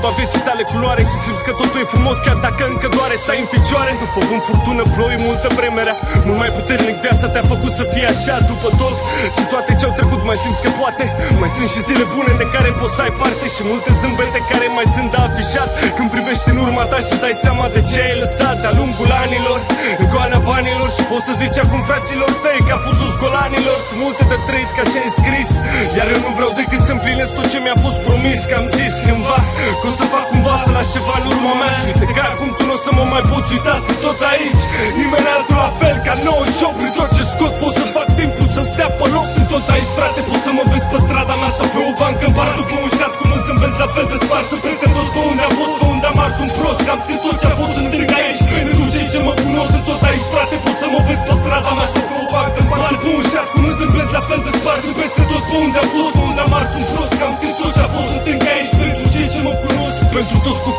soare ce schimbă vieții tale culoare Și simți că totul e frumos chiar dacă încă doare. Stai în picioare după vânt, furtună, ploi, multă vreme rea. Mult mai puternic viața te-a făcut să fie așa După tot. Și toate ce-au trecut mai simți că poate. Mai sunt și zile bune de care poți să ai parte Și multe zâmbete care mai sunt de afișat. Când privești în urma ta și dai seama de ce ai lăsat De-a lungul anilor, în goana banilor Și poți să zici acum fraților tăi Că a pus golanilor. Sunt multe de trăit ca și scris Iar eu nu vreau decât să împlinesc tot ce mi-a fost promis Că am zis cândva Că o să fac cumva să las ceva în urma mea. Și uite că acum tu nu o să mă mai poți uita Sunt tot aici. Nimeni altul la fel ca 98 Prin tot ce scot pot să fac timpul să stea pe loc. Sunt tot aici frate Poți să mă vezi pe strada mea sau pe o bancă în bar După un șat cum îmi zâmbesc la fel de sparsă Peste tot Peste tot pe unde am fost, pe unde am ars un prost Că am scris tot ce a fost. În aici Pentru cei ce mă cunosc. Pentru toți cu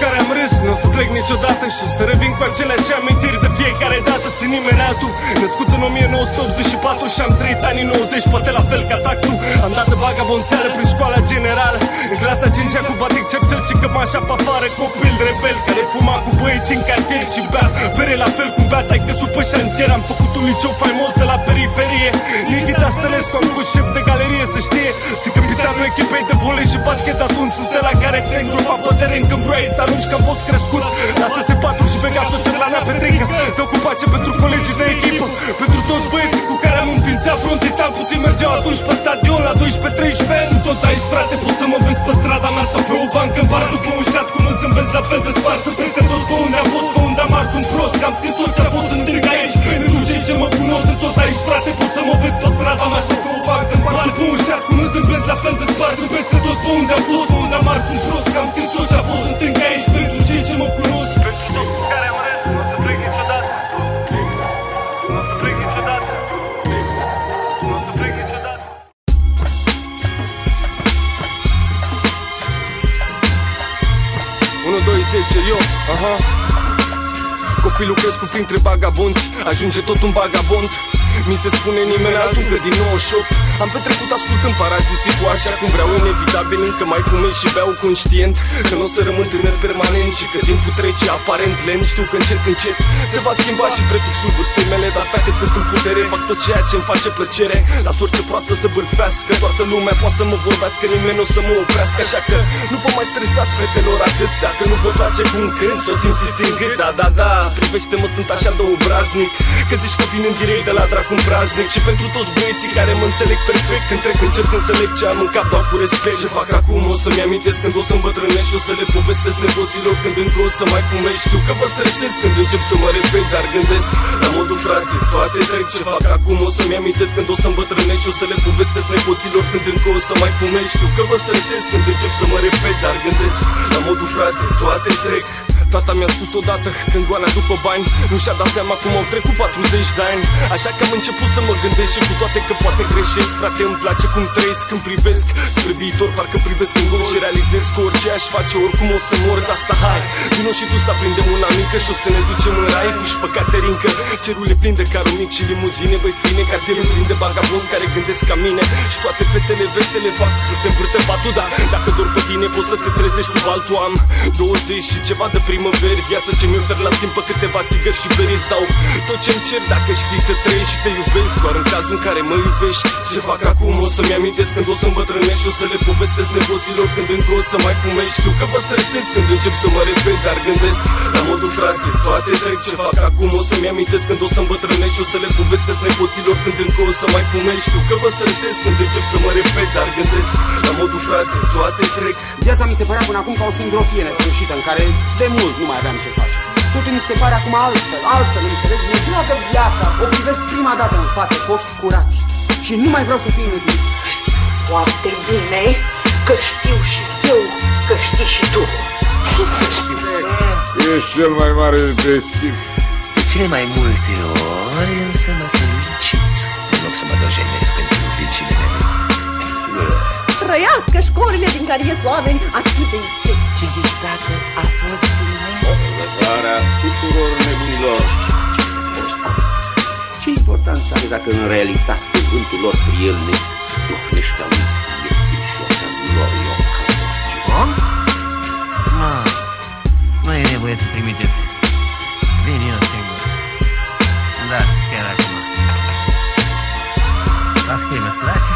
plec niciodată și o să revin cu aceleași amintiri de fiecare dată Sunt nimeni altul. Născut în 1984 și am trăit anii 90 Poate la fel ca tactul. Am dat de vagabonțeală prin școala generală. În clasa 5 cu batic cep cel și cămașa pe afară Copil rebel care fuma cu băieți în cartier și bea Bere la fel cum bea tai căsul pe șantier Am făcut un liceu faimos de la periferie. Nikita Stănescu am fost șef de galerie să știe. Sunt capitanul echipei de volei și basket Atunci sunt la care te îngropa pe teren când vrei să arunci că am fost crescut Lasă-se patru și vega soțe de la nea petrecă Te ocupace pentru colegii de echipă Pentru toți băieții cu care am înființat frontitan Puțin mergeau atunci pe stadion la 12-13 Sunt tot aici frate, poți să mă vezi pe strada mea Sau pe o bancă în bar după un șat Cum îmi zâmbesc la fel de sparsă Peste tot pe unde am fost, pe unde am ars. Un prost Că am scris tot ce a fost în dirg aici. Pentru cei ce mă cunosc sunt tot aici frate Poți să mă vezi pe strada mea Sau pe o bancă în bar după un șat Cum îmi zâmbesc la fel de sparsă Peste tot pe unde am fost, pe unde am ars. Un prost Că am scris tot ce a fost în dirg aici. Pentru cei ce mă cunosc. Pentru toți cu care am râs, nu o să plec niciodată. Nu o să plec niciodată. Nu o să plec niciodată. 1, 2, 10, eu, aha. Copilul crescut printre vagabonți Ajunge tot un vagabond. Mi se spune nimeni altul că din 98 Am petrecut ascultând paraziții cu așa cum vreau Inevitabil încă mai fumez și beau conștient. Că nu o să rămân tânăr permanent Și că timpul trece aparent lent. Știu că încet încet se va schimba și prefixul vârstei mele Dar asta că sunt în putere Fac tot ceea ce îmi face plăcere. Las orice proastă să bârfească Toată lumea poate să mă vorbească Nimeni nu o să mă oprească. Așa că nu vă mai stresați fetelor atât. Dacă nu vă place cum cânt Să o simțiți în gât. Da, da, da Privește-mă sunt așa de obraznic. Că zici că vin în direct de la dracu un praznic. Și pentru toți băieții care mă înțeleg perfect. Când trec încerc înțeleg ce am în cap doar cu respect. Ce fac acum o să-mi amintesc când o să îmbătrânesc Și o să le povestesc nepoților când încă o să mai fumez Știu că vă stresez când încep să mă repet Dar gândesc la modul frate, toate trec. Ce fac acum o să-mi amintesc când o să îmbătrânesc Și o să le povestesc nepoților când încă o să mai fumez Știu că vă stresez când încep să mă repet Dar gândesc la modul frate, toate trec Tata mi-a spus odată când goana după bani Nu și-a dat seama cum au trecut 40 de ani. Așa că am început să mă gândesc și cu toate că poate greșesc Frate îmi place cum trăiesc când privesc Spre viitor parcă privesc în gol și realizez că orice aș face oricum o să mor De asta hai, vino și tu să aprindem una mică și o să ne ducem în rai Puși pe Caterinca, cerul e plin de carul mic și limuzine Băi fine, cartierul plin de bagabonzi care gândesc ca mine. Și toate fetele vesele fac să se învârte patul Da, dacă dor pe tine poți să te trezești sub altul Am 20 și ceva de prim primăveri Viața ce mi ofer la schimb pe câteva țigări și beri Îți dau tot ce-mi cer dacă știi să trăiești și te iubesc Doar în caz în care mă iubești. Ce fac acum o să-mi amintesc când o să îmbătrânești Și o să le povestesc nepoților când încă o să mai fumezi Știu că vă stresez când încep să mă repet Dar gândesc la modul frate, toate trec. Ce fac acum o să-mi amintesc când o să îmbătrânești Și o să le povestesc nepoților când încă o să mai fumezi Știu că vă stresez când încep să mă repet Dar gândesc la modul frate, toate trec. Viața mi se părea până acum ca o sindrofie nesfârșită în care de mult nu mai aveam ce face. Totul mi se pare acum altfel, altfel, înțelegi? Mergea de viața, o privesc prima dată în față cu ochi curați. Și nu mai vreau să fiu inutil. Știu foarte bine că știu și eu că știi și tu. Ce să știu? Ești cel mai mare detectiv. De cele mai multe ori însă mă felicit În loc să mă dojenesc pentru vicile mele Sigur, Trăiască școlile din care ies oameni atât de isteți. ce zici, tată, a fost bine? Salvarea tuturor nebunilor. Ce importanță are dacă în realitate cuvântul lor prielnic duhnește un ieftin și o să nu lor eu ca ceva? voie să trimiteți. Vin eu singur. Da, chiar acum. La schemă îți place?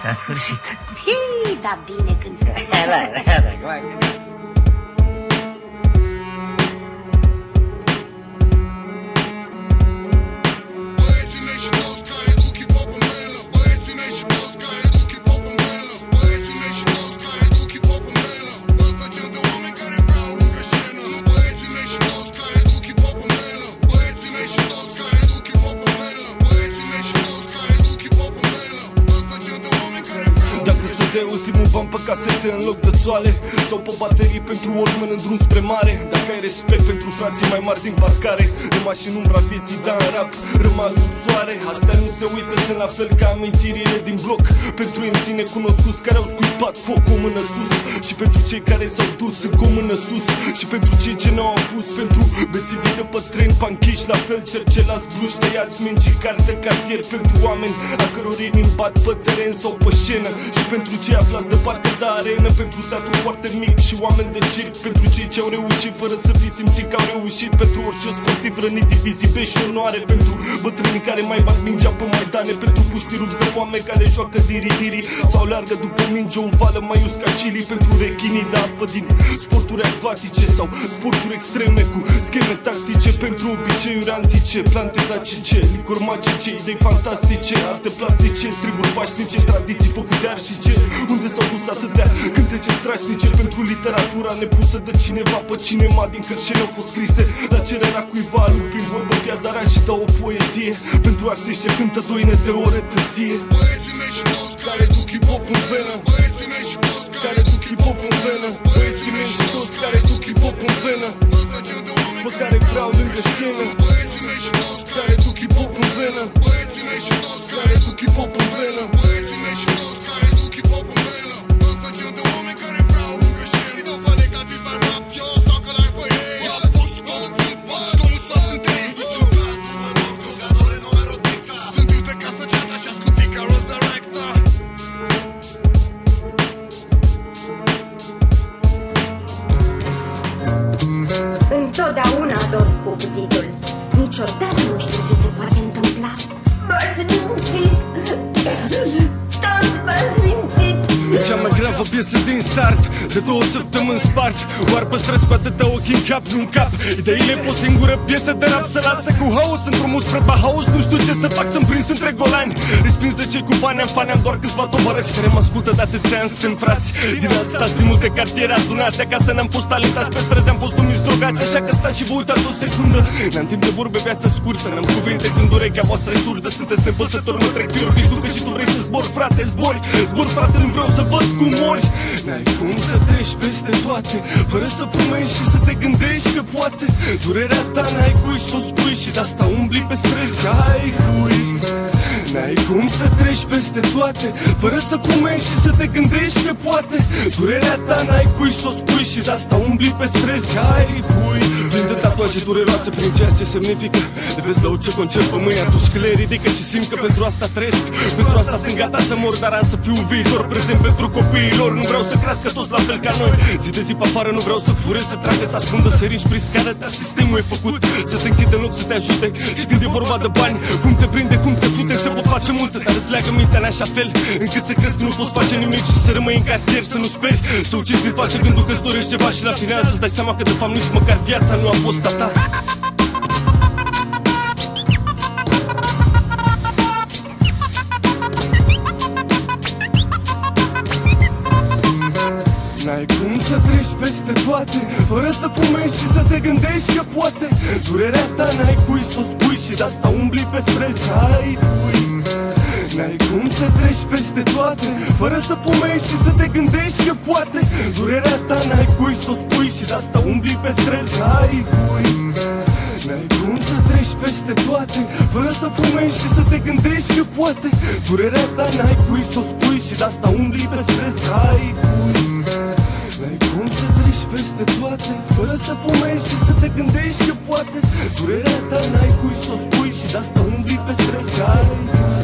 S-a sfârșit. Hii, da bine când... Da, da, da, da, casete pentru o lume în drum spre mare Dacă ai respect pentru frații mai mari din parcare. Rămași în umbra vieții, da în rap, rămas sub soare. Astea nu se uită, sunt la fel ca amintirile din bloc. Pentru MC necunoscuți care au scuipat foc cu mână sus. Și pentru cei care s-au dus cu mână sus. Și pentru cei ce n-au apus Pentru bețivii de pe tren, panchiși La fel cercelați bluși, tăiați minci carte cartier Pentru oameni a căror inimi bat pe teren sau pe scenă. Și pentru cei aflați departe de arenă Pentru teatru foarte mic și oameni de circ. Pentru cei ce au reușit fără să fi simțit că au reușit Pentru orice sportiv rănit divizibe și onoare Pentru bătrânii care mai bat mingea pe maidane Pentru puștii rupți de foame care joacă diri-diri Sau leargă după minge o vală mai usca chili Pentru rechinii de apă din sporturi acvatice Sau sporturi extreme cu scheme tactice Pentru obiceiuri antice, plante dacice Licuri magice, idei fantastice Arte plastice, triburi pașnice Tradiții făcute arșice Unde s-au dus atâtea cântece strașnice Pentru literatura nepusă de cineva pe cinema Din cărșele au fost scrise la cererea cuiva Lui prin vorbă piazara și dau o poezie Pentru artiști ce cântă doine de ore târzie Băieții mei și toți care duc hip-hop în venă Băieții mei și toți care duc hip-hop în venă Băieții mei și toți care duc hip-hop în venă Pe care vreau lângă scenă Băieții mei și toți care duc hip-hop în venă Băieții mei și toți care duc hip-hop în venă Băieții mei și toți care duc hip-hop în venă niciodată nu știu ce se poate întâmpla. Cea mai gravă piesă din start De două săptămâni spart. Oar păstrez cu atâta ochi în cap, nu-n cap. Ideile pe o singură piesă de rap Se lasă cu haos într-un mus spre Bahaus. Nu știu ce să fac, să-mi prins între golani. Respins de cei cu bani, am fani, am doar câțiva tovarăși Care mă ascultă de atâția ani, suntem frați. Din alt stați din multe cartiere adunați. Acasă n-am fost talentați, pe străzi am fost umiți drogați. Așa că stați și vă uitați o secundă. N-am timp de vorbe, viața scurtă N-am cuvinte când urechea voastră e surdă. Sunteți nepăsători, mă trec fiori Știu că și tu vrei să zbor, frate, zbori. Zbor, frate, nu vreau să văd cum mori. N-ai cum să treci peste toate Fără să fumezi și să te gândești că poate. Durerea ta n-ai cui să o spui Și de asta umbli pe străzi. Ai hui N-ai cum să treci peste toate Fără să fumezi și să te gândești că poate. Durerea ta n-ai cui să o spui Și de asta umbli pe străzi. Ai hui Plin de tatuaje dureroase prin ceea ce semnifică. Le vezi la orice concert pe mâini atunci când le ridică Și simt că pentru asta trăiesc. Pentru asta sunt gata să mor Dar am să fiu viitor prezent pentru copiilor. Nu vreau să crească toți la fel ca noi. Zi de zi pe afară nu vreau să fure, să tragă, să ascundă Săriși prin scară, dar sistemul e făcut. Să te închide în loc să te ajute. Și când e vorba de bani Cum te prinde, cum te fute, se pot face multe Dar îți leagă mintea în așa fel Încât să crezi că nu poți face nimic Și să rămâi în cartier, să nu speri. Să ucizi din face gândul că-ți dorești ceva Și la final să-ți dai seama că de fapt nici măcar viața nu a fost a ta N-ai cum să treci peste toate Fără să fumezi și să te gândești că poate. Durerea ta n-ai cui să o spui Și de asta umbli pe străzi. Ai cui N-ai cum să treci peste toate Fără să fumezi și să te gândești că poate. Durerea ta n-ai cui să o spui Și de asta umbli pe străzi. Ai cui N-ai cum să treci peste toate Fără să fumezi și să te gândești că poate. Durerea ta n-ai cui să o spui Și de asta umbli pe străzi. Ai cui N-ai cum să treci peste toate Fără să fumezi și să te gândești că poate. Durerea ta n-ai cui să o spui Și de asta umbli pe străzi. Ai N-ai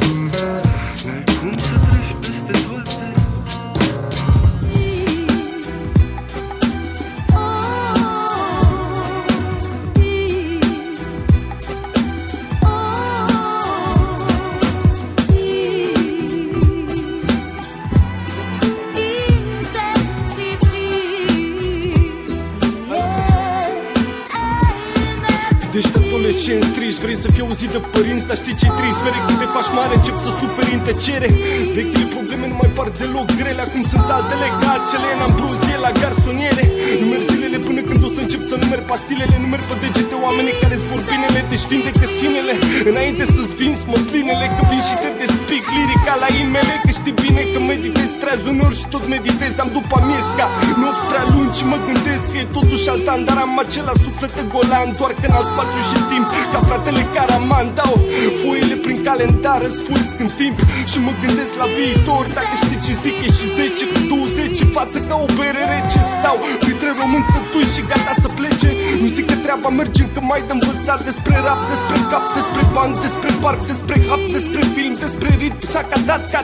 Vrei să fii auzit de părinți, dar știi ce-i trist? Vere când te faci mare, încep să suferi în tăcere. Vechile probleme nu mai par deloc grele Acum sunt altele ca acele în ambrozie la garsoniere. Numeri zilele până când o să încep să numeri pastilele Numeri pe degete oamenii care îți vor binele Deci vindecă sinele Înainte să-ți vinzi măslinele Că vin și te despic lirica la imele Că știi bine că meditez treaz uneori și tot meditez Am după miesca nopți prea lungi și mă gândesc Că e totuși altan Dar am acela suflet golan Doar că în alt spațiu și timp. Ca fratele Caraman Dau foile prin calendar Răsfulsc în timp. Și mă gândesc la viitor Dacă știi ce zic e și 10 cu 20 Față ca o bere rece. Stau printre români sătui și gata să plece. Nu zic că treaba merge că mai de învățat Despre rap, despre cap, despre bani Despre parc, despre hap, despre film Despre ritm, s-a dat ca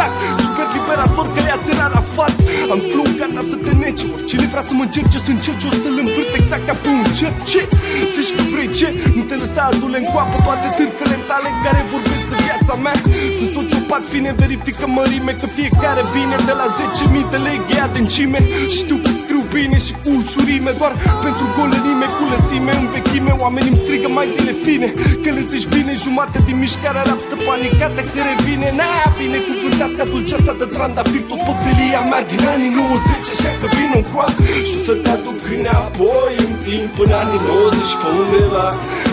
tic-tac Super liberator că ia sera Arafat Am flow gata să te neci Oricine vrea să mă încerce să încerce O să-l învârt exact ca pe un cer Ce? Zici că vrei ce? Nu te lăsa adule în coapă Poate târfele tale care vorbesc de viața mea. Sunt sociopat fine, verifică mărime Că fiecare vine de la 10.000 de lei Ghea de încime Știu că scriu bine și cu ușurime Doar pentru golănime, cu lățime În vechime. Oamenii îmi strigă mai zile fine Că le zici bine, jumate din mișcarea rap Stă panicată că revine. Na, bine cuvântat ca dulceața de trandafir Tot pe felia mea din anii 90 Așa că vin în coa și o să te aduc înapoi În timp până anii 90 pe undeva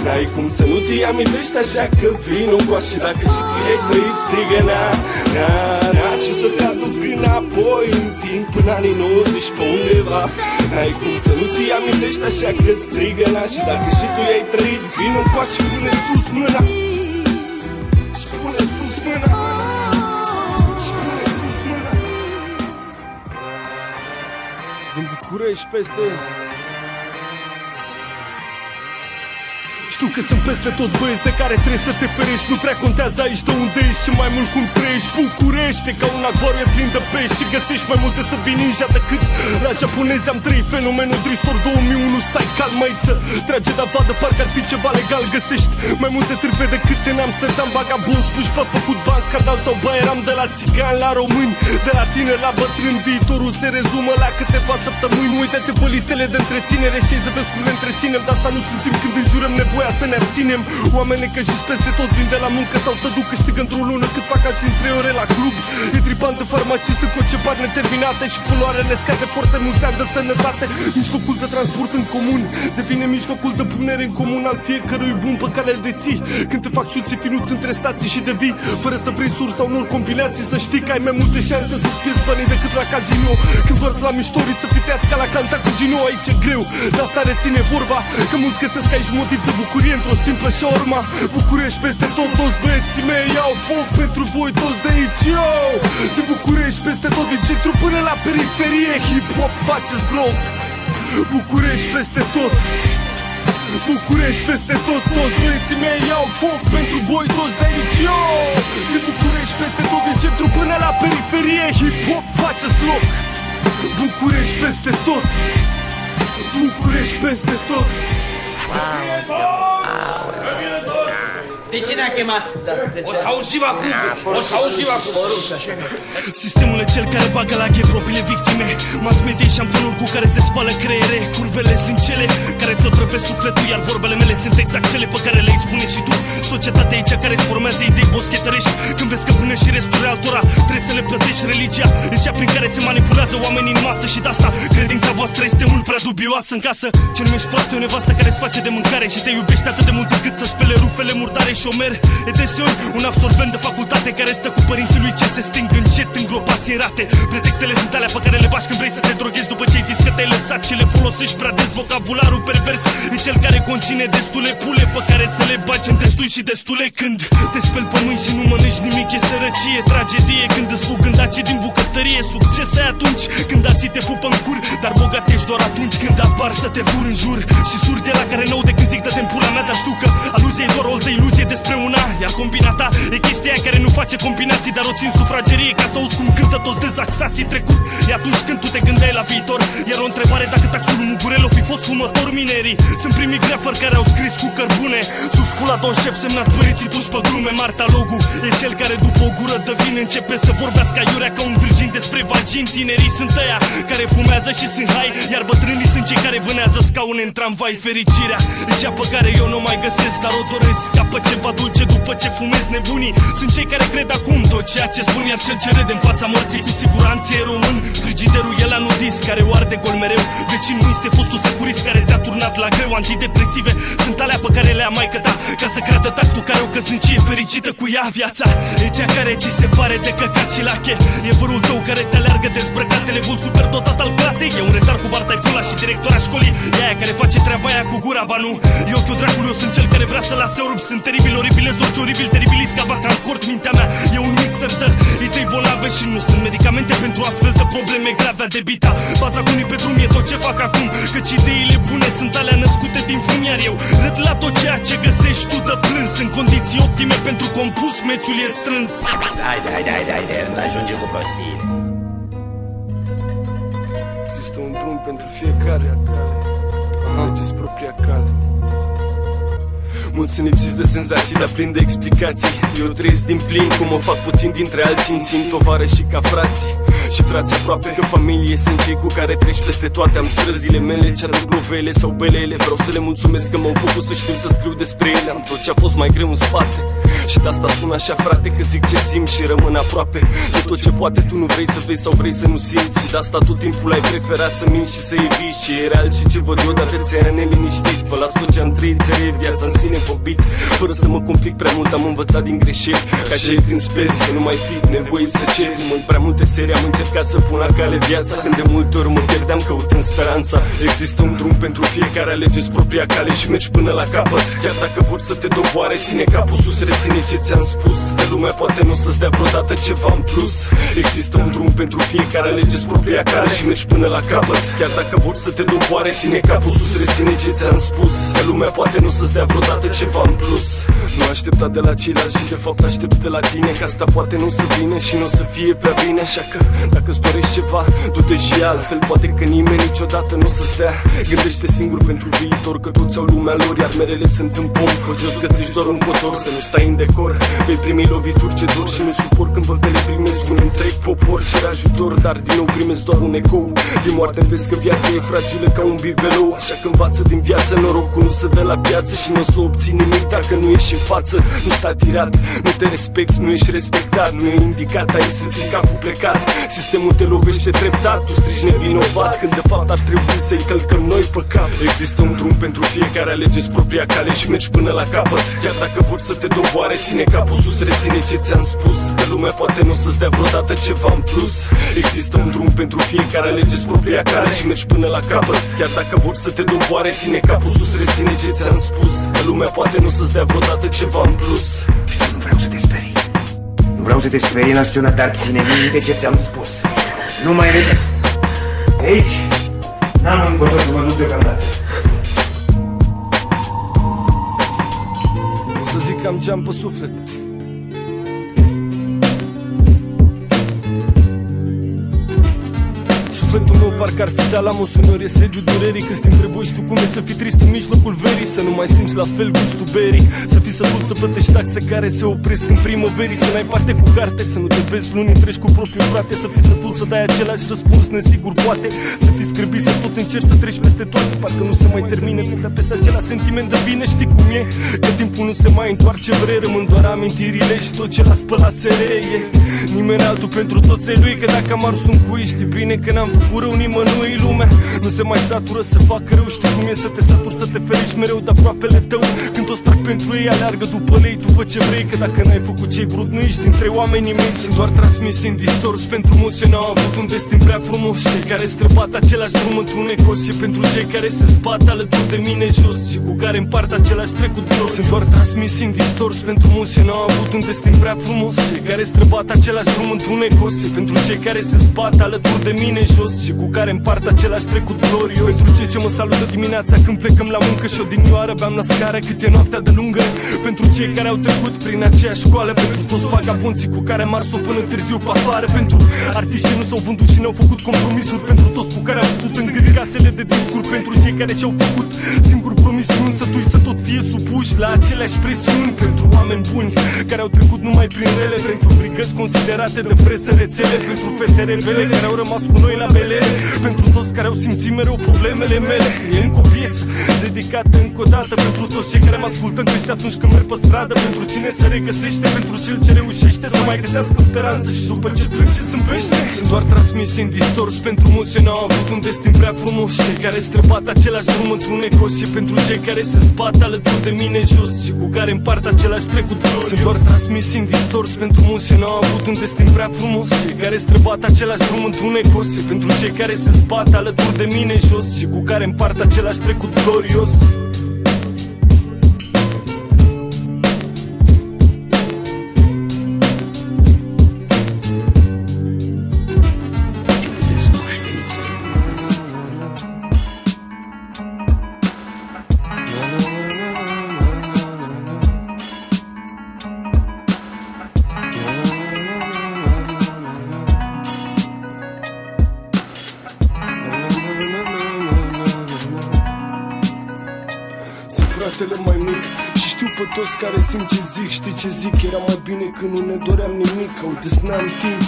N-ai cum să nu ți amintești Așa că vin în coa și dacă și tu ai trăit strigă na, na, na Și o să te aduc înapoi În timp până anii 90 pe undeva. N-ai cum să nu ți amintești Așa că strigă na Și dacă și tu ai trăit Vin în coa și pune sus mâna. Și pune sus mâna. Și pune sus mâna. Din București peste Știu că sunt peste tot băieți de care trebuie să te ferești. Nu prea contează aici de unde ești și mai mult cum trăiești. Bucurește ca un acvariu e plin de pești Și găsești mai multe să ninja decât la japonezi Am trăit fenomenul Dristor 2001 Stai calm măiță Trage de vadă parcă ar fi ceva legal. Găsești mai multe târfe decât în Amsterdam. Vagabond spuși pe făcut bani Scandal sau baieram de la țigan la români De la tine la bătrân Viitorul se rezumă la câteva săptămâni. Uită-te pe listele de întreținere Și să vezi cum ne întreținem De asta nu simțim când înjurăm nevoia să ne abținem. Oameni că și peste tot vin de la muncă Sau să duc câștig într-o lună Cât fac alții în trei ore la club. E tripant de farmacii sunt concepari neterminate Și poluarea ne scade foarte mulți ani de sănătate. Mijlocul de transport în comun. Devine mijlocul de punere în comun Al fiecărui bun pe care îl deții. Când te fac șuți finuți între stații și devii Fără să vrei sursa unor compilații Să știi că ai mai multe șanse să-ți pierzi banii decât la casino. Când doar la miștorii să fii tăiat ca la canta cu zino Aici e greu, de asta reține vorba Că mulți găsesc aici motiv de bucurie într-o simplă șaurma București peste tot, toți băieții mei Iau foc pentru voi toți de aici Yo! De București peste tot, din centru până la periferie Hip-hop faceți loc. București peste tot. București peste tot, toți băieții mei Iau foc pentru voi toți de aici Yo! De București peste tot, din centru până la periferie Hip-hop faceți loc. București peste tot. București peste tot Ah, bueno. De ce ne-a chemat? Da, de ce? O să auzim acum! O să auzim acum! Sistemul e cel care bagă la ghe propriile victime Mass media șamponul cu care se spală creiere Curvele sunt cele care ți-o trăvesc sufletul Iar vorbele mele sunt exact cele pe care le spune și tu Societatea e cea care îți formează idei boschetărești Când vezi că până și restul altora trebuie să le plătești Religia e cea prin care se manipulează oamenii în masă Și de asta credința voastră este mult prea dubioasă în casă Ce numești proastă e o nevastă care îți face de mâncare Și te iubește atât de mult încât să spele rufele murdare șomer. E deseori un absolvent de facultate care stă cu părinții lui ce se sting încet îngropați în rate Pretextele sunt alea pe care le bași când vrei să te droghezi După ce ai zis că te-ai lăsat ce le folosești prea des. Vocabularul pervers e cel care conține destule pule Pe care să le bagi în destui și destule Când te speli pe mâini și nu mănânci nimic. E sărăcie, tragedie Când îți fug gândacii din bucătărie. Succes ai atunci când dații te pupă în cur Dar bogat ești doar atunci când apar să te fur în jur. Și sur de la care n de când zic de tempula mea Dar știu că aluzia e doar o altă iluzie despre una Iar combinata e chestia aia care nu face combinații Dar o țin sufragerie ca să auzi cum cântă toți dezaxații trecut. E atunci când tu te gândeai la viitor. Iar o întrebare dacă taxul Mugurel o fi fost fumător minerii? Sunt primii grafări care au scris cu cărbune. Sus pula don șef semnat păriții duși pe glume Marta Logu e cel care după o gură de vin Începe să vorbească aiurea ca un virgin despre vagin. Tinerii sunt ăia care fumează și sunt hai Iar bătrânii sunt cei care vânează scaune în tramvai. Fericirea e cea pe care eu nu mai găsesc Dar o doresc ca pe ceva dulce după ce fumez nebunii. Sunt cei care cred acum tot ceea ce spun Iar cel ce râde în fața morții cu siguranță e român. Frigiderul e la nudis care o arde gol mereu. Vecinul este fostul securist care te-a turnat la greu Antidepresive. Sunt alea pe care le-a mai căta Ca să creadă tactul care o căsnicie fericită cu ea viața. E cea care ți se pare de căcat și lache. E vărul tău care te aleargă dezbrăcat Telefon super dotat al clasei. E un retar cu barta pula și directora școlii. E aia care face treaba aia cu gura, ba nu. E ochiul dracului, eu sunt cel care vrea să lase orup Sunt teribil, oribile, zorci, oribil, teribilis Ca vaca în cort, mintea mea E un mixer de idei bolave Și nu sunt medicamente pentru astfel de probleme grave. A debita baza cu pe drum e tot ce fac acum Căci ideile bune sunt alea născute din fum Iar eu râd la tot ceea ce găsești tu de plâns. În condiții optime pentru compus, meciul e strâns. Haide, haide, haide, haide, nu ajunge cu prostii Există un drum pentru fiecare Alegeți propria cale Mulți sunt lipsiți de senzații, dar plin de explicații. Eu trăiesc din plin, cum o fac puțin dintre alții Îmi țin tovară și ca frații și frați aproape că familie sunt cei cu care treci peste toate Am străzile mele, ce aduc lovele sau belele. Vreau să le mulțumesc că m-au făcut să știu să scriu despre ele. Am tot ce a fost mai greu în spate. Și de asta sună așa frate că zic ce simt și rămân aproape. De tot ce poate tu nu vrei să vezi sau vrei să nu simți. Și de asta tot timpul ai preferat să minți și să eviți. Ce e real și ce văd eu, dar te ține neliniștit. Vă las tot ce am trăit, țărie viața în sine pobit Fără să mă complic prea mult, am învățat din greșeli. Ca și când speri să nu mai fi nevoie să ceri În prea multe serii am încercat să pun la cale viața. Când de multe ori mă pierdeam căutând speranța. Există un drum pentru fiecare, alegeți propria cale și mergi până la capăt. Chiar dacă vor să te doboare, ține capul sus, reține ce ți-am spus. Că lumea poate nu o să-ți dea vreodată ceva în plus. Există un drum pentru fiecare, alegeți propria cale și mergi până la capăt. Chiar dacă vor să te doboare, ține capul sus, reține ce ți-am spus. Că lumea poate nu o să-ți dea vreodată ceva în plus. Nu aștepta de la ceilalți și de fapt aștepți de la tine Că asta poate nu să vină și nu o să fie prea bine. Așa că dacă îți dorești ceva, du-te și altfel Poate că nimeni niciodată nu o să-ți dea. Gândește singur pentru viitor că toți au lumea lor Iar merele sunt în pom, că jos găsești doar un cotor Să nu stai în decor, vei primi lovituri ce dor Și nu suport când vălbele primesc un întreg popor. Cer ajutor, dar din nou primesc doar un ecou. Din moarte vezi că viața e fragilă ca un bibelou. Așa că învață din viață, norocul nu se dă la piață Și nu o să obții nimic dacă nu ești în față. Nu sta tirat, nu te respecti, nu ești respectat Nu e indicat, ai să ții capul plecat Sistemul te lovește treptat, tu strigi nevinovat Când de fapt ar trebui să-i călcăm noi pe cap. Există un drum pentru fiecare, alegeți propria cale și mergi până la capăt. Chiar dacă vor să te doboare, ține capul sus, reține ce ți-am spus Că lumea poate nu o să-ți dea vreodată ceva în plus. Există un drum pentru fiecare, alegeți propria cale și mergi până la capăt. Chiar dacă vor să te doboare, ține capul sus, reține ce ți-am spus Că lumea poate nu o să-ți dea vreodată ceva în plus. Nu vreau să te sperii Nu vreau să te sperii, Nastiuna, dar ține minte ce ți-am spus. Nu mai repet De aici n-am încotro să mă duc deocamdată. Să zic că am geam pe suflet parcă ar fi talamus Uneori e sediu durerii. Când te întrebi tu cum e să fii trist în mijlocul verii? Să nu mai simți la fel gustul berii. Să fii sătul să plătești taxe care se opresc în primăverii. Să n-ai parte cu carte Să nu te vezi luni întregi cu propriul frate. Să fii sătul să dai același răspuns nesigur poate. Să fii scârbit să tot încerci să treci peste toate. Parcă nu se mai termine să te apese acela sentiment de bine. Știi cum e? Că timpul nu se mai întoarce vrei Rămân doar amintirile și tot ce las pe la sereie Nimeni altul pentru toți ai lui Că dacă am ars un cui știi bine că n-am făcut rău nimănui lumea Nu se mai satură să facă rău. Știi cum e să te saturi, să te ferești mereu de aproapele tău? Când toți trag pentru ei, aleargă după lei. Tu fă ce vrei, că dacă n-ai făcut ce-ai vrut Nu ești dintre oamenii mei Sunt doar transmis în distors Pentru mulți ce n-au avut un destin prea frumos. Cei care străbat același drum într-un ecos. Și pentru cei care se spat alături de mine jos. Și cu care împart același trecut gros. Sunt doar transmis în distors Pentru mulți ce n-au avut un destin prea frumos. Cei care străbat același drum într-un ecos. Și pentru cei care se spat alături de mine jos. Și cu care împart același trecut glorios. Pentru cei ce mă salută dimineața când plecăm la muncă Și odinioară beam la scară cât e noaptea de lungă. Pentru cei care au trecut prin aceeași școală Pentru toți vagabonții cu care am ars-o până târziu pe afară Pentru artiști ce nu s-au vândut și ne-au făcut compromisuri Pentru toți cu care am putut îngâri casele de discuri Pentru cei care ce-au făcut singur promisiuni Sătui să tot fie supuși la aceleași presiuni Pentru oameni buni care au trecut numai prin rele Pentru brigăzi considerate de presă rețele Pentru fete rebele care au rămas cu noi la bele Pentru toți care au simțit mereu problemele mele E încă o piesă dedicată încă o dată Pentru toți cei care mă ascultă încă atunci când merg pe stradă. Pentru cine se regăsește, pentru cel ce reușește Să mai găsească speranță și după ce plânge zâmbește. Sunt doar transmisii în distors pentru mulți ce n-au avut un destin prea frumos. Cei care străbat același drum într-un ecos Și pentru cei care se spat alături de mine jos Și cu care împart același trecut Sunt doar transmisii în distors pentru mulți ce n-au avut un destin prea frumos. Cei care străbat același drum într-un ecos Și pentru cei care se spat alături de mine jos Și cu care împart același trecut glorios știu pe toți care simt ce zic Știi ce zic? Era mai bine când nu ne doream nimic Uite n-am timp.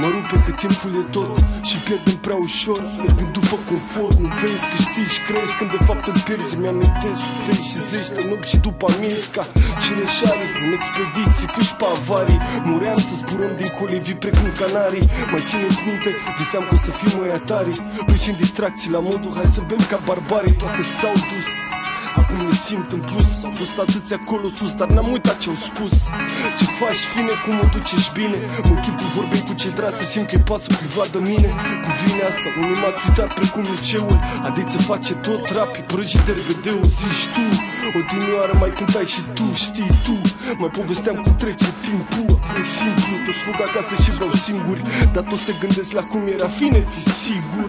Mă rupe că timpul e tot și pierdem prea ușor. Mergând după confort, nu vezi că știi și crezi Când de fapt îmi pierzi, mi-amintesc sute și zeci de nopți și după amiz Ca cireșarii. În expediții, puși pe avarii Muream să zburăm din colivii precum canarii. Mai țineți minte, viseam că o să fim mai atari Păi și în distracții la modul hai să bem ca barbarii. Toate s-au dus Acum ne simt în plus. Au fost atâția acolo sus Dar n-am uitat ce-au spus. Ce faci fine, cum o ducești bine? Mă chip cu vorbim cu ce drag Să simt că-i pasă cuiva de mine. Cu vine asta, unul m-ați uitat precum liceul. Adiță face tot rapid Prăjit de RBD, o zici tu. O dinioară mai cântai și tu, știi tu. Mai povesteam cum trece timpul E simplu, toți fug acasă și vreau singuri. Dar toți se gândesc la cum era fine, fi sigur.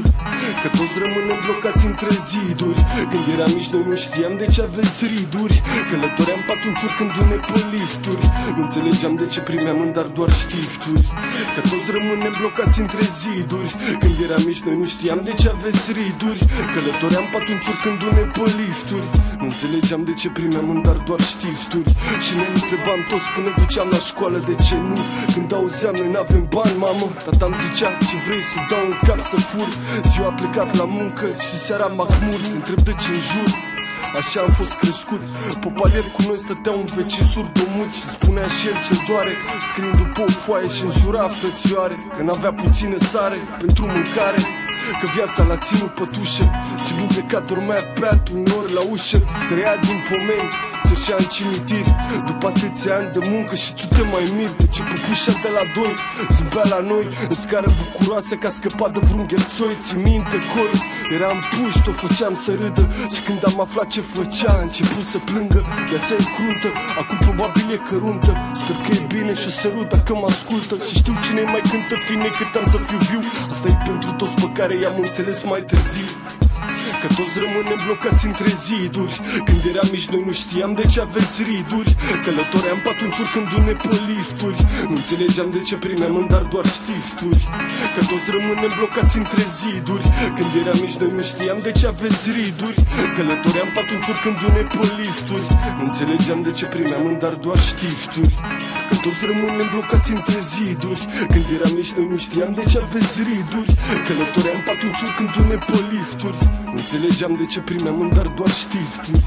Că toți rămânem blocați între ziduri. Când eram mici noi nu știam de ce aveți riduri Călătoream pe atunci urcându-ne pe lifturi Nu înțelegeam de ce primeam în dar doar știfturi. Că toți rămânem blocați între ziduri. Când eram mici noi nu știam de ce aveți riduri. Călătoream pe atunci urcându-ne pe lifturi Nu înțelegeam de ce primeam în dar doar știfturi. Și ne întrebam toți când ne duceam la școală de ce nu? Când auzeam noi n-avem bani mamă. Tata îmi zicea ce vrei să dau în cap să fur? Ziua a plecat la muncă și seara mahmur Te întreb de ce în jur Așa am fost crescut. Pe palier cu noi stătea un vecin surdomut Și spunea și el ce doare Scriind după o foaie și înjura frățioare Că n-avea puțină sare pentru mâncare Că viața l-a ținut pătușă Ținut plecat dormea pe uneori la ușă Trăia din pomeni Cerșea în cimitir După atâția ani de muncă și tu te mai miri. De ce pupușa de la doi? Zâmbea la noi în scară bucuroasă Că a scăpat de vreun gherțoi Ți minte coi Eram puști, o făceam să râdă. Și când am aflat ce făcea A început să plângă. Viața e cruntă Acum probabil e căruntă. Sper că e bine și o sărut dacă mă ascultă. Și știu cine mai cântă fine cât am să fiu viu. Asta e pentru toți pe care i-am înțeles mai târziu Că toți rămânem blocați între ziduri. Când eram mici noi nu știam de ce aveți riduri. Călătoream pe atunci urcându-ne pe lifturi. Nu înțelegeam de ce primeam în dar doar știfturi. Că toți rămânem blocați între ziduri. Când eram mici noi nu știam de ce aveți riduri. Călătoream pe atunci urcându-ne pe lifturi. Nu înțelegeam de ce primeam în dar doar știfturi. Că toți rămânem blocați între ziduri. Când eram mici noi nu știam de ce aveți riduri. Călătoream pe atunci urcându-ne pe lifturi. Nu înțelegeam de ce primeam în dar doar știfturi.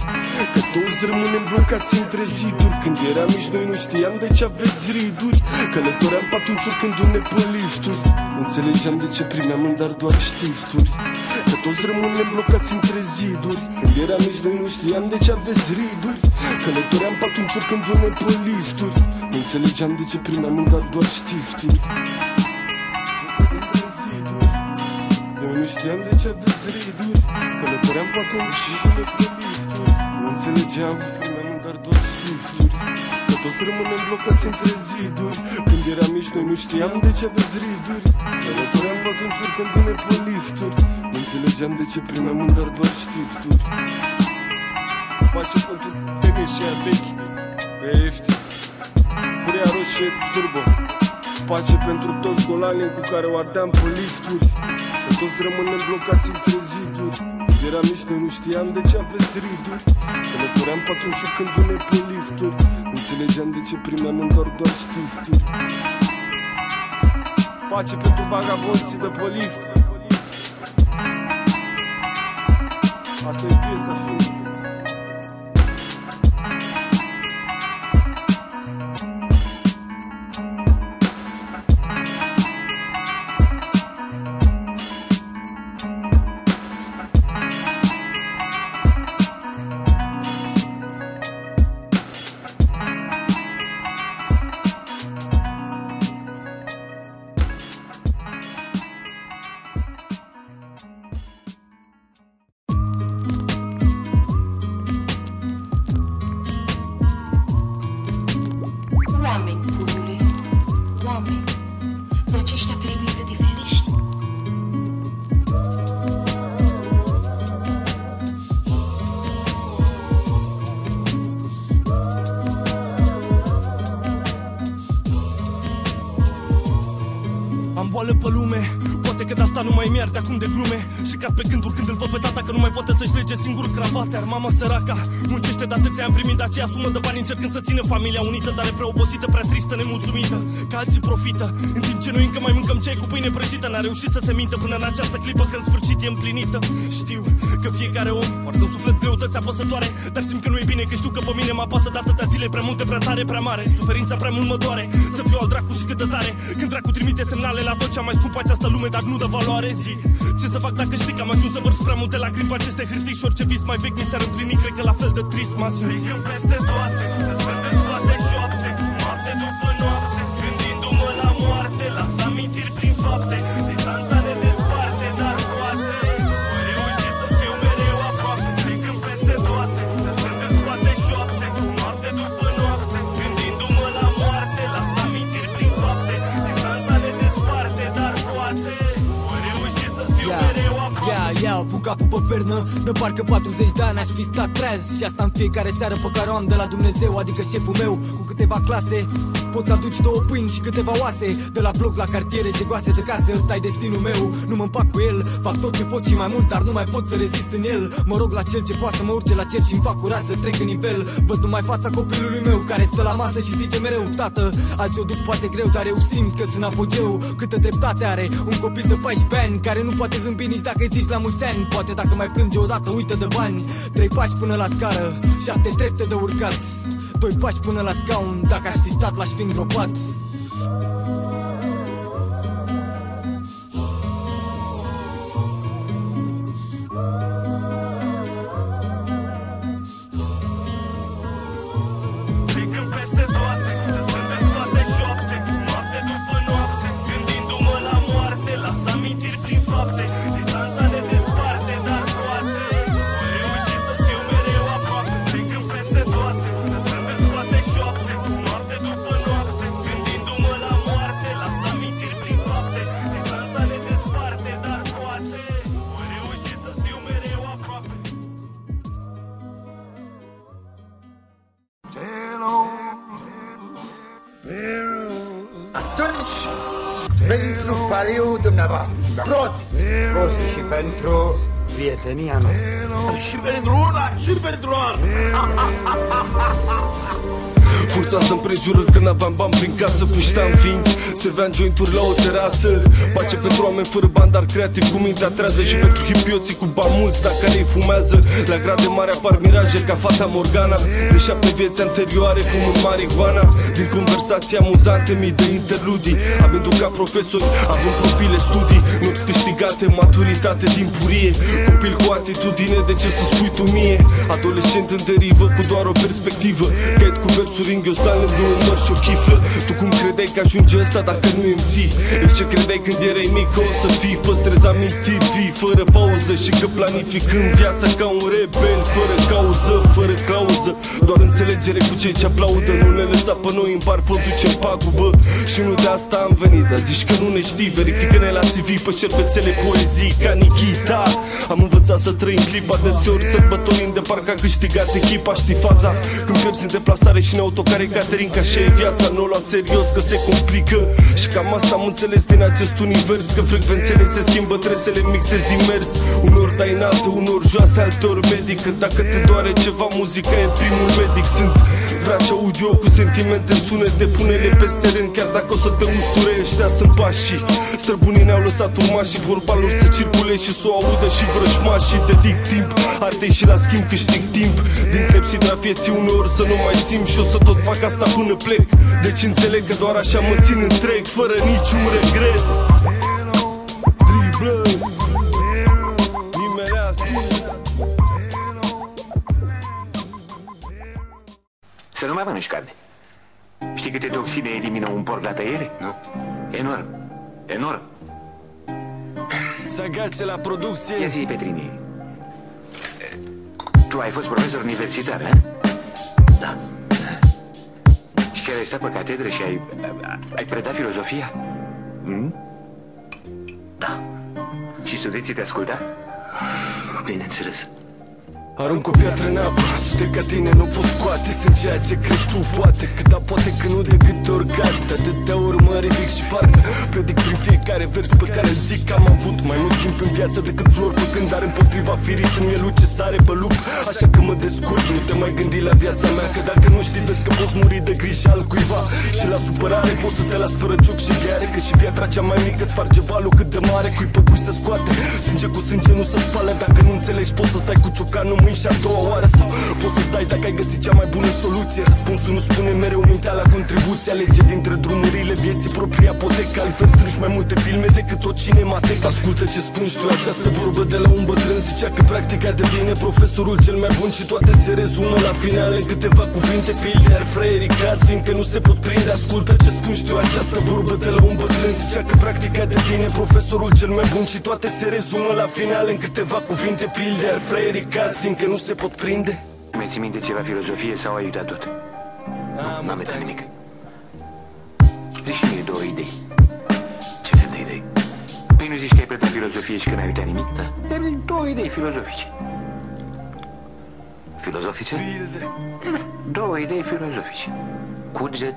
Că toți rămânem blocați între ziduri. Când eram mici noi nu știam de ce aveți riduri. Călătoream pe atunci urcându-ne pe lifturi. Nu înțelegeam de ce primeam în dar doar știfturi Că toți rămânem blocați între ziduri. Când eram mici noi nu știam de ce aveți riduri. Călătoream pe atunci urcându-ne pe lifturi. Nu înțelegeam de ce primeam în dar doar știfturi. Eu nu știam de ce aveți riduri. Călătoream pe atunci și pe lifturi. Nu înțelegeam, primeam în dar doar știfturi. Că toți rămânem blocați între ziduri. Când eram mici noi nu știam de ce aveți riduri. Călătoream pe atunci urcându-ne pe lifturi. Nu Înțelegeam de ce primeam în dar doar știfturi Pace pentru teme și aia vechi. E ieftin. Furia roșie turbo Pace pentru toți golanii cu care o ardeam pe lifturi. Că toți rămânem blocați între ziduri. Eram nici noi nu știam de ce aveți riduri. Că ne păream pe atunci când pe lifturi. Înțelegeam de ce primeam în doar doar știfturi. Pace pentru vagabonții de pe lift Asta e piesa filmului Oameni, acum de glume Și ca pe gânduri când îl văd pe tata Că nu mai poate să-și lege singur cravate. Ar mama săraca muncește de atâția ani primind aceea sumă de bani Încercând să țină familia unită Dar e prea obosită, prea tristă, nemulțumită Că alții profită. În timp ce noi încă mai mâncăm ceai cu pâine prăjită N-a reușit să se mintă până în această clipă Când sfârșit e împlinită. Știu că fiecare om poartă în suflet greutăți apăsătoare Dar simt că nu e bine că știu că pe mine mă apasă de atâtea zile Prea multe, prea tare, prea mare. Suferința prea mult mă doare Să fiu al dracu și cât de tare. Când dracu trimite semnale la tot ce am mai scump această lume Dar nu dă valoare zi Ce să fac dacă știi că am ajuns să vărs prea multe lacrimi pe aceste hârtii Și orice vis mai vechi mi s-ar împlini Cred că la fel de trist m-a simțit. Când peste toate, răspândesc toate șoapte Noapte după noapte, gândindu-mă la moarte Las amintiri prin fapte capul pe pernă De parcă 40 de ani aș fi stat treaz. Și asta în fiecare seară pe care o am de la Dumnezeu Adică șeful meu cu câteva clase. Poți aduci două pâini și câteva oase De la bloc la cartiere jegoase de case ăsta e destinul meu. Nu mă împac cu el Fac tot ce pot și mai mult Dar nu mai pot să rezist în el. Mă rog la cel ce poate să mă urce la cer și-mi fac curaj să trec în nivel. Văd numai fața copilului meu Care stă la masă și zice mereu Tată, alții o duc poate greu Dar eu simt că sunt apogeu. Câtă dreptate are un copil de 14 ani Care nu poate zâmbi nici dacă îi zici la mulți ani. Poate dacă mai plânge odată uită de bani. Trei pași până la scară Șapte trepte de urcat. Doi pași până la scaun Dacă aș fi stat l-aș fi îngropat pariul dumneavoastră, prost, prost și pentru prietenia noastră. Și pentru una, și pentru alta. Forța să împrejură când aveam bani prin casă Pușteam fiind, serveam jointuri la o terasă. Pace pentru oameni fără bani, dar creativ cu mintea trează Și pentru hipioții cu bani mulți, dar care îi fumează. La grade mari apar miraje ca fata Morgana De șapte vieți anterioare, cum în marihuana. Din conversații amuzante, mii de interludii Având ca profesori, având copile studii Nopți câștigate, maturitate din purie. Copil cu atitudine, de ce să spui tu mie? Adolescent în derivă, cu doar o perspectivă Cred cu versuri în ghiostan, lângă un măr și o chiflă. Tu cum credeai că ajunge ăsta dacă nu MC? Ești ce credeai când erai mic? Că o să fii Păstrezi amintiri vii, fără pauză Și că planificând viața ca un rebel Fără cauză, fără clauză Doar înțelegi înțelegere cu cei ce aplaudă Nu ne lăsa pe noi în bar, producem pagubă. Și nu de asta am venit, dar zici că nu ne știi. Verifică-ne la CV pe șervețele poezii ca Nikita. Am învățat să trăim clipa deseori Sărbătorim de parcă a câștigat echipa Știi faza? Când pierzi în deplasare și în autocare Caterinca și e viața Nu o lua serios că se complică. Și cam asta am înțeles din acest univers Că frecvențele se schimbă, trebuie să le mixez din mers. Unor dai înaltă, unor joase, altor medică Dacă te doare ceva, muzica e primul medic. Sunt vraci audio cu sentimente în sunete Pune-le peste rând, chiar dacă o să te usture Ăștia sunt pașii. Străbunii ne-au lăsat urmașii Vorba lor să circule și să o audă și vrăjmașii. Dedic timp, artei și la schimb câștig timp. Din clepsidra vieții uneori să nu mai simt Și o să tot fac asta până plec Deci înțeleg că doar așa mă țin întreg Fără niciun regret Driblă Să nu mai mănânci carne. Știi câte toxine elimină un porc la tăiere? Nu? Enorm. Enorm. Să agațe la producție Ia zi, Petrini. Tu ai fost profesor universitar, eh? Da. Și chiar ai stat pe catedră și ai, ai predat filozofia? Hmm? Da. Și studenții te ascultă? Bineînțeles. Arunc o piatră în apă, sute ca tine nu pot scoate. Sunt ceea ce crezi tu, poate Cât da poate că nu de câte ori gata Atâtea ori mă ridic și parcă Predic prin fiecare vers pe care îl zic. Am avut mai mult timp în viață decât flori Pe când dar împotriva firii sunt mie luce sare pe lup. Așa că mă descurc, nu te mai gândi la viața mea Că dacă nu știi, vezi că poți muri de grija al cuiva. Și la supărare poți să te las fără cioc și gheare Că și piatra cea mai mică sparge valul cât de mare. Cui pe cui să scoate Sânge cu sânge nu se spală. Dacă nu înțelegi poți să stai cu ciocanul mâini și a doua oară Sau poți să stai dacă ai găsit cea mai bună soluție. Răspunsul nu spune mereu mintea la contribuție. Alege dintre drumurile vieții propria apotecă Altfel strângi mai multe filme decât o cinematecă Ascultă ce spun și tu această vorbă de la un bătrân. Zicea că practica devine profesorul cel mai bun Și toate se rezumă la final în câteva cuvinte. Pilde ar freierii cad fiindcă nu se pot prinde. Ascultă ce spun și tu această vorbă de la un bătrân. Zicea că practica devine profesorul cel mai bun Și toate se rezumă la final în câteva cuvinte. Pilde ar freierii cad fiindcă nu se pot prinde Mai ții minte ceva filozofie sau ai uitat tot? N-am uitat nimic. Zici și mie două idei. Ce fel de idei? Păi nu zici că ai predat filozofie și că n-ai uitat nimic? Da? Dar două idei filozofice. Filozofice? Două idei filozofice. Cuget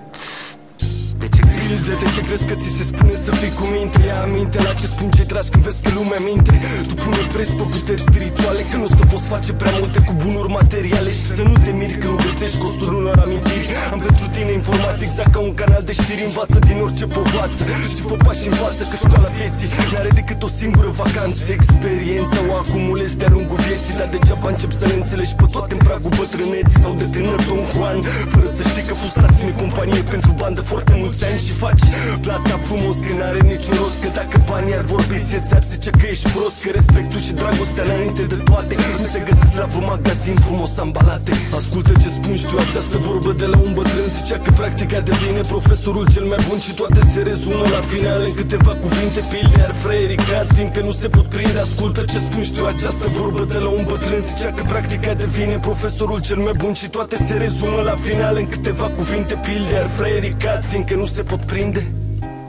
de ce Pilde de ce crezi că ți se spune să fii cu minte. Ia aminte la ce spun cei dragi când vezi că lumea minte. Tu pune preț pe puteri spirituale Că nu o să poți face prea multe cu bunuri materiale Și să nu te miri că nu găsești costul unor amintiri. Am pentru tine informații exact ca un canal de știri Învață din orice povață și fă pași în față Că școala vieții n-are decât o singură vacanță. Experiența o acumulezi de-a lungul vieții Dar degeaba încep să le înțelegi pe toate în pragul bătrâneții Sau de tânăr Don Juan. Fără să știi că frustrați-mi companie pentru bandă foarte mulți ani și faci? Plata frumos că n-are niciun rost Că dacă banii ar vorbi ție ți-ar zice că ești prost Că respectul și dragostea înainte de toate. Nu se găsesc la vreun magazin frumos ambalate. Ascultă ce spun și tu această vorbă de la un bătrân Zicea că practica devine profesorul cel mai bun Și toate se rezumă la final în câteva cuvinte. Pilde ar freierii cad fiindcă nu se pot prinde. Ascultă ce spun și tu această vorbă de la un bătrân Zicea că practica devine profesorul cel mai bun Și toate se rezumă la final în câteva cuvinte. Pilde ar freierii cad fiindcă nu se pot prinde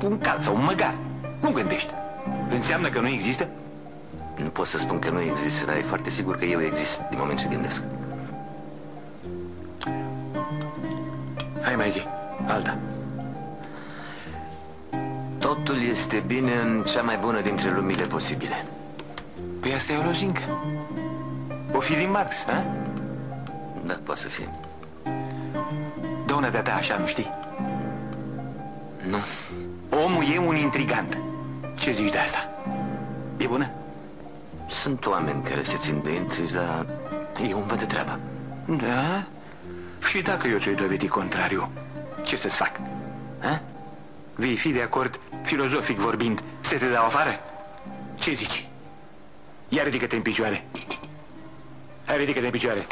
Un cal sau un măgar. Nu gândești. Înseamnă că nu există? Nu pot să spun că nu există, dar e foarte sigur că eu exist din moment ce gândesc. Hai mai zi, alta. Totul este bine în cea mai bună dintre lumile posibile. Păi asta e o lozincă. O fi din Marx, ha? Da, poate să fie. De una de-a ta, așa, nu știi? Nu. Omul e un intrigant. Ce zici de asta? E bună? Sunt oameni care se țin de intrigi, dar eu îmi văd de treaba. Da? Și dacă eu ți-o dovedi contrariu, ce să-ți fac? Ha? Vei fi de acord, filozofic vorbind, să te dau afară? Ce zici? Ia ridică-te în picioare. Hai, ridică-te în picioare.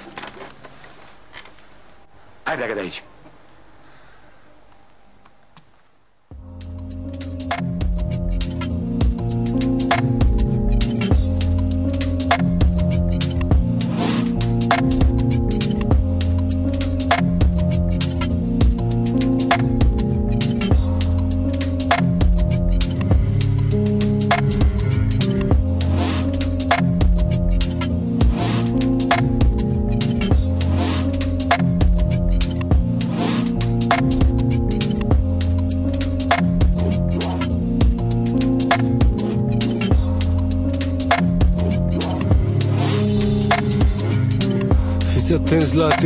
Hai, pleacă de aici.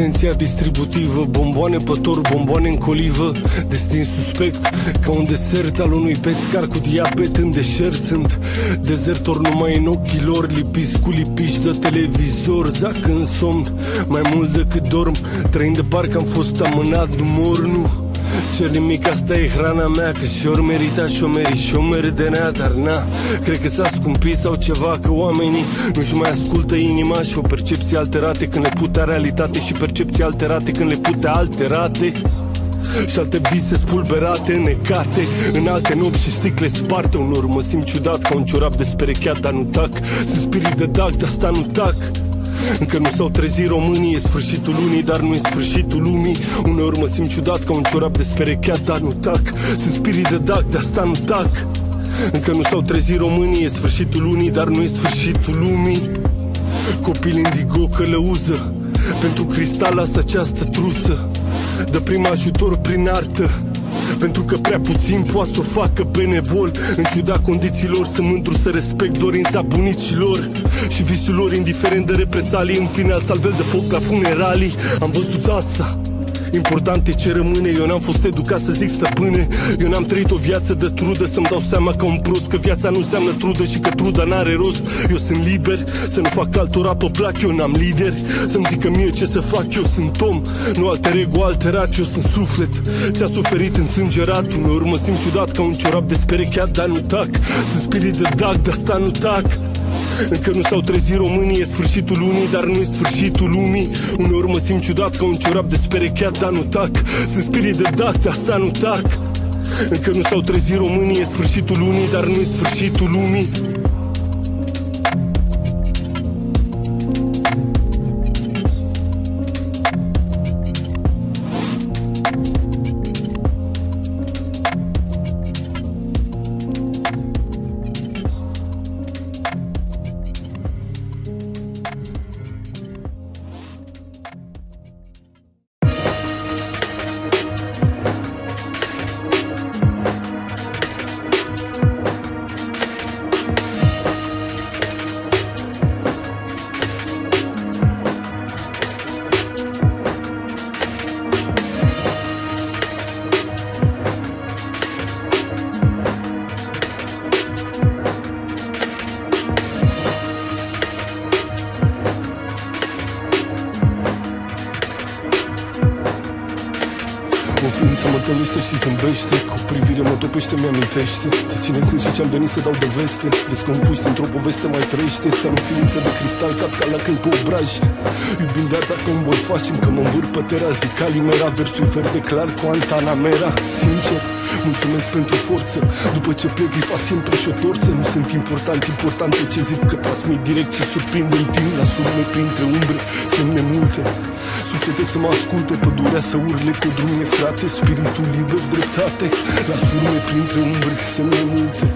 Atenți la atenția distributivă Bomboane pe tor, bomboane în colivă. Destin suspect Ca un desert al unui pescar cu diabet în deșert. Sunt dezertor numai în ochii lor Lipiți cu lipici de televizor. Zac în somn Mai mult decât dorm Trăind de parcă am fost amânat, nu mor, nu Cer nimic, asta e hrana mea Că și ori merita și o meri și o meri de nea Dar na, cred că s-a scumpit sau ceva Că oamenii nu-și mai ascultă inima Și o percepție alterate când le putea realitate Și percepții alterate când le putea alterate. Și alte vise spulberate, necate În alte nopți și sticle sparte. Unor mă simt ciudat ca un ciorap desperecheat Dar nu tac, sunt spirit de dac, dar asta nu tac încă nu s-au trezit românii, e sfârșitul lunii, dar nu e sfârșitul lumii. Uneori mă simt ciudat ca un ciorap desperecheat, dar nu tac. Sunt spirit de dac, de asta nu tac. Încă nu s-au trezit românii, e sfârșitul lunii, dar nu e sfârșitul lumii. Copil indigo călăuză Pentru cristal lasă această trusă. Dă prim ajutor prin artă pentru că prea puțin poate să o facă benevol În ciuda condițiilor Sunt mândru să respect dorința bunicilor Și visul lor indiferent de represalii. În final salvel de foc la funeralii. Am văzut asta Important e ce rămâne. Eu n-am fost educat să zic stăpâne. Eu n-am trăit o viață de trudă Să-mi dau seama ca un prost Că viața nu înseamnă trudă și că truda n-are rost. Eu sunt liber Să nu fac altora pe plac. Eu n-am lider Să-mi zică mie ce să fac. Eu sunt om Nu alter ego alterat. Eu sunt suflet. Ce-a suferit însângerat Uneori mă simt ciudat ca un ciorap desperecheat Dar nu tac. Sunt spirit de dac Dar asta nu tac încă nu s-au trezit românii, e sfârșitul lunii, dar nu e sfârșitul lumii. Uneori mă simt ciudat ca un ciorap desperecheat, dar nu tac. Sunt spirit de dac, de asta nu tac. Încă nu s-au trezit românii, e sfârșitul lunii, dar nu e sfârșitul lumii zâmbește Cu privire mă topește, mi-amintește. De cine sunt și ce-am venit să dau de veste. Vezi că un puști într-o poveste mai trăiește. Să nu ființă de cristal cap ca la când pe obraj. Iubind de dacă îmi voi face Că mă învâr pe terazi Calimera versul verde clar cu Antanamera. Sincer, mulțumesc pentru forță. După ce plec îi fac siempre și o torță. Nu sunt important, important e ce zic Că transmit direct ce surprind în timp. La surme printre umbre, semne multe. Suflete să mă asculte, pădurea să urle cu drumie frate. Spiritul liber, dreptate. La surme printre umbre, semne multe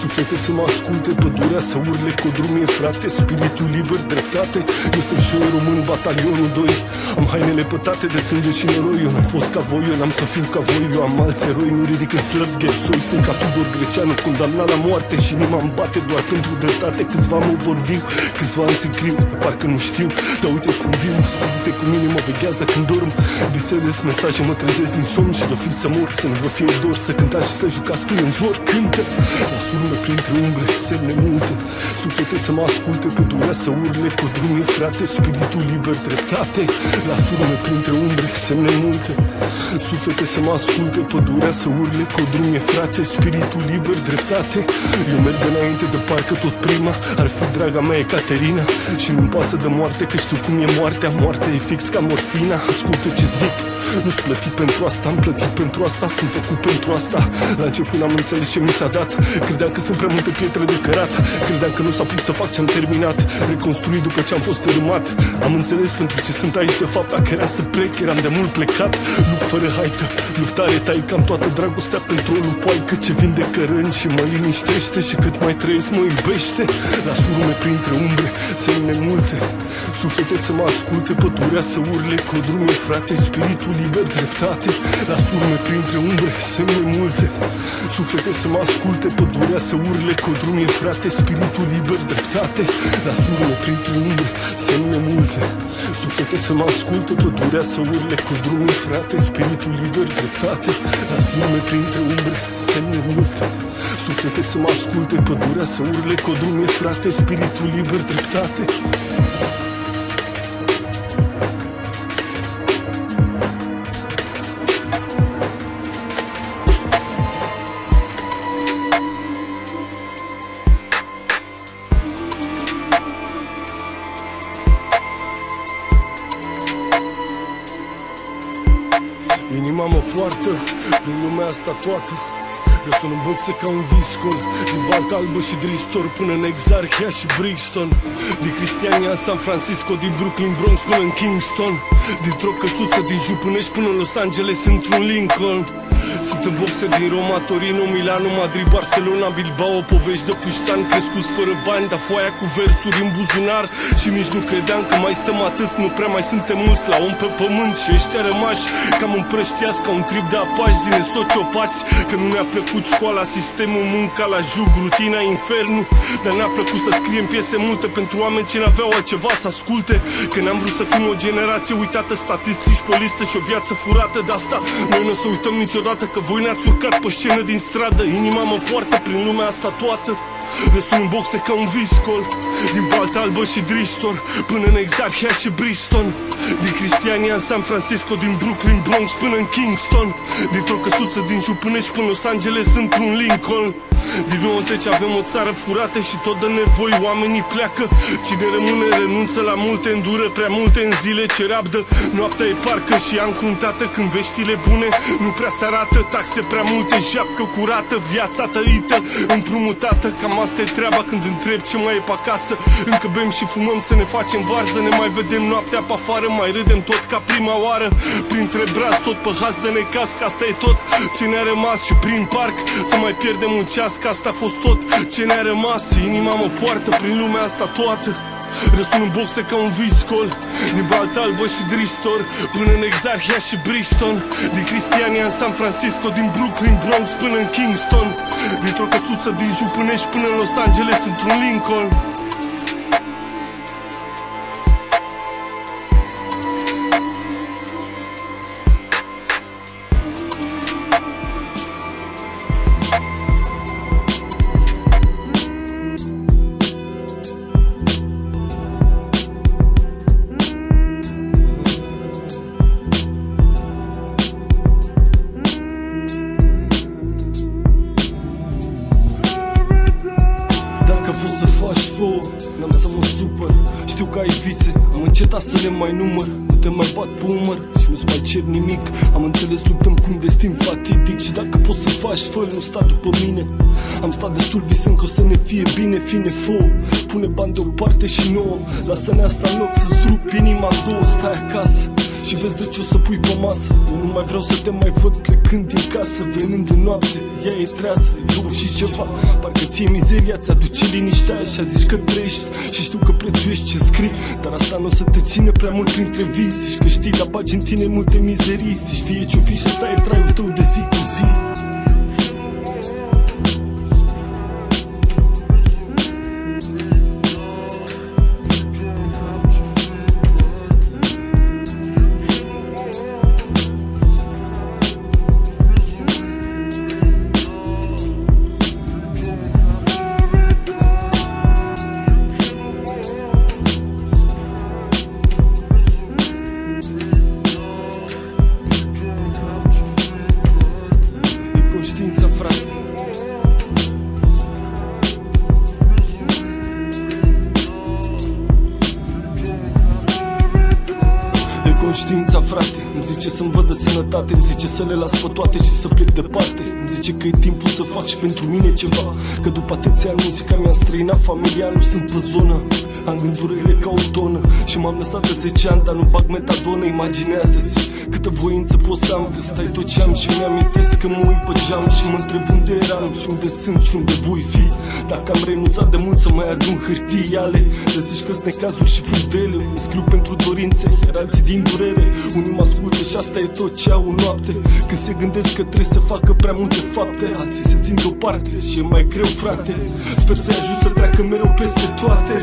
Suflete să mă asculte, pădurea să urle cu drumie frate Spiritul liber, dreptate. Eu sunt și eu român, batalionul 2 Am hainele pătate de sânge și noroi Eu n-am fost ca voi, eu n-am să fiu ca voi. Eu am alți eroi, nu ridic în slăb ghețoi. Sunt ca Tudor Greceanu, condamnat la moarte Și inima îmi bate doar pentru dreptate. Câțiva mă vor viu, câțiva îmi se criu Parcă nu știu, dar uite sunt viu Spune cu mine mă veghează când dorm. Visez mesaje, mă trezesc din somn Și de fi să mor, să nu vă fie dor Să cântați și să jucați până în zor Cântă, la surme printre umbre, semne multe. Suflete să mă asculte, pădurea să urle Cu drumii frate, spiritul liber, dreptate. La surme printre umbre, semne multe. Suflete să mă asculte, pădurea să urle Cu drumii frate, spiritul liber, dreptate. Eu merg înainte de parcă tot prima Ar fi draga mea Ecaterina. Și nu-mi pasă de moarte, că știu cum e moartea. Moartea e fix ca morfina. Ascultă ce zic nu-s plătit pentru asta, am plătit pentru asta Sunt făcut pentru asta. La început n-am înțeles ce mi s-a dat. Credeam că sunt prea multe pietre de cărat. Credeam că nu s-a pus să fac ce-am terminat. Reconstruit după ce am fost tărâmat Am înțeles pentru ce sunt aici de fapt Dacă era să plec, eram de mult plecat. Lupt fără haită, luptare tai Cam toată dragostea pentru o lupoaică Ce vinde cărăni și mă liniștește Și cât mai trăiesc mă iubește. La surme printre umbre, semne multe Suflete să mă asculte, pădurea să urle Cu drumul frate, spiritul liber dreptate La urme printre umbre, semne multe. Suflete să mă asculte, pădurea să urle Codrumie frate, spiritul liber dreptate. La urme printre umbre, semne multe. Suflete să mă asculte, pădurea să urle Codrumie frate, spiritul liber dreptate. La urme printre umbre, semne multe. Suflete să mă asculte, pădurea să urle Codrumie frate, spiritul liber dreptate lumea asta toată Răsun în boxe ca un viscol Din balta albă și dristor Până în Exarchia și Brixton. Din Cristiania în San Francisco Din Brooklyn, Bronx până în Kingston. Dintr-o căsuță din Jupunești până în Los Angeles Într-un Lincoln sunt în boxe din Roma, Torino, Milano, Madrid, Barcelona, Bilbao. Povești de puștan crescuți fără bani Dar foaia cu versuri în buzunar. Și nici nu credeam că mai stăm atât Nu prea mai suntem mulți la om pe pământ. Și ăștia rămași cam împrăștiați ca un trip de apași Zine sociopați. Că nu ne-a plăcut școala, sistemul, munca la jug Rutina, infernul Dar ne-a plăcut să scriem piese multe Pentru oameni ce n-aveau altceva să asculte. Că n-am vrut să fim o generație uitată Statistici pe listă și o viață furată. De asta noi nu o să uităm niciodată Că voi ne-ați urcat pe scenă din stradă Inima mă poartă prin lumea asta toată. Răsun în boxe ca un viscol Din balta albă și dristor Până în Exarchia și Bristol Din Cristiania în San Francisco Din Brooklyn, Bronx până în Kingston. Dintr-o căsuță din Jupunești până Los Angeles Într-un Lincoln din 90 avem o țară furată și tot de nevoi oamenii pleacă. Cine rămâne renunță la multe, îndură prea multe în zile ce rabdă. Noaptea e parcă și am cruntată când veștile bune nu prea se arată. Taxe prea multe, japcă curată, viața tăită, împrumutată. Cam asta e treaba când întreb ce mai e pe acasă. Încă bem și fumăm să ne facem varză Ne mai vedem noaptea pe afară, mai râdem tot ca prima oară. Printre brazi tot pe haz de necas, că asta e tot ce ne-a rămas Și prin parc. Să mai pierdem un ceas că asta a fost tot ce ne-a rămas. Inima mă poartă prin lumea asta toată. Răsun în boxe ca un viscol Din balta albă și dristor Până în Exarchia și Brixton. Din Cristiania în San Francisco Din Brooklyn, Bronx până în Kingston. Dintr-o căsuță din Jupunești până în Los Angeles Într-un Lincoln cer nimic. Am înțeles, luptăm cu un destin fatidic Și dacă poți să faci fă nu sta după mine. Am stat destul visând că o să ne fie bine, fine fo. Pune bani deoparte și nouă. Lasă-ne asta în loc să-ți rup inima în două. Stai acasă și vezi de ce o să pui pe masă? Eu nu mai vreau să te mai văd plecând din casă Venind în noapte, ea e treasă E dor și ceva. Parcă ție mizeria ți-aduce liniștea Și a zici că trăiești. Și știu că prețuiești ce scrii Dar asta nu o să te ține prea mult printre vii. Zici că știi, dar bagi în tine multe mizerii. Zici fie ce-o fi și ăsta e traiul tău de zi conștiința, frate. Îmi zice să-mi văd de sănătate Îmi zice să le las pe toate și să plec departe. Îmi zice că e timpul să fac și pentru mine ceva. Că după atâția ani muzica mi-a străinat familia Nu sunt pe zonă Am gândurile ca o tonă Și m-am lăsat de 10 ani Dar nu bag metadonă Imaginează-ți câtă voință pot să am Că stai tot ce am și mi-amintesc că mă uit pe geam Și mă întreb unde eram și unde sunt și unde voi fi. Dacă am renunțat de mult să mai adun hârtii ale Să zici că sunt necazuri și furdele Îmi scriu pentru dorințe, iar alții din durere. Unii mă ascultă și asta e tot ce au în noapte. Când se gândesc că trebuie să facă prea multe fapte Alții se țin deoparte și e mai greu frate. Sper să ajut să treacă mereu peste toate